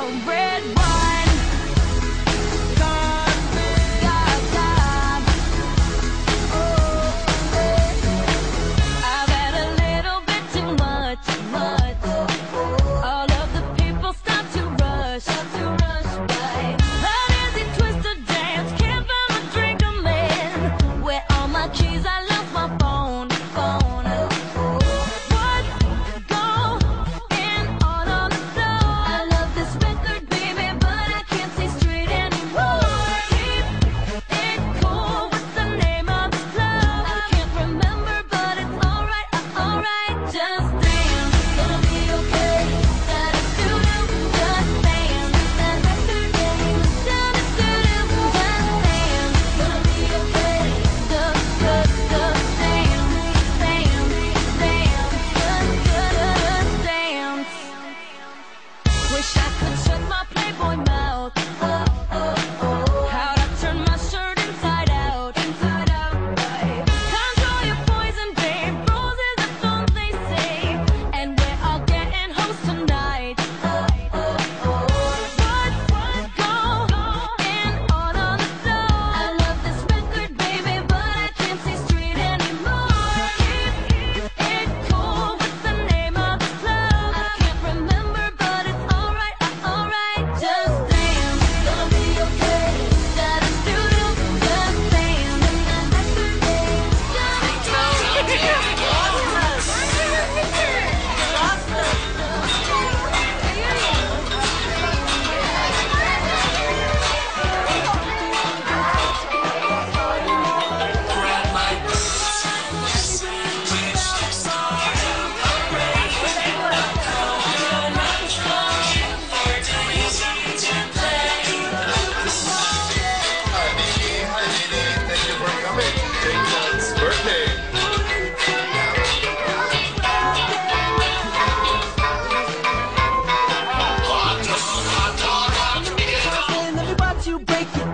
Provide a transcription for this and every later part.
A red wine.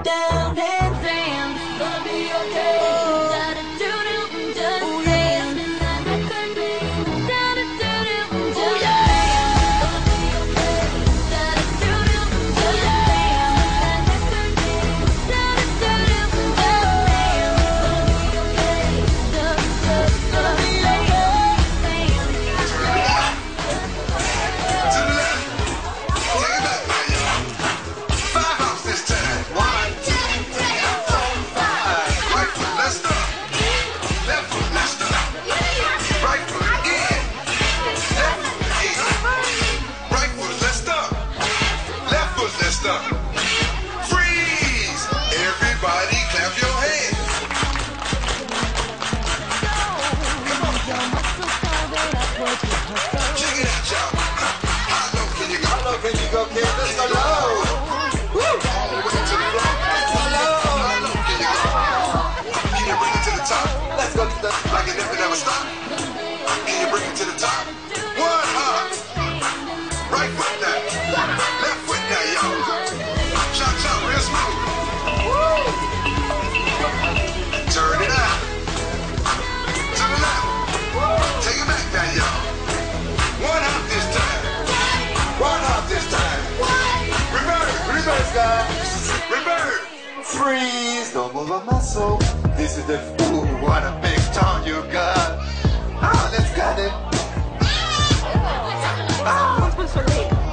down, and dance, gonna be okay. freeze, don't move a muscle. This is the food. what a big tongue you got. Ah, let's get it. Ah. Oh.